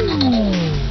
Oh.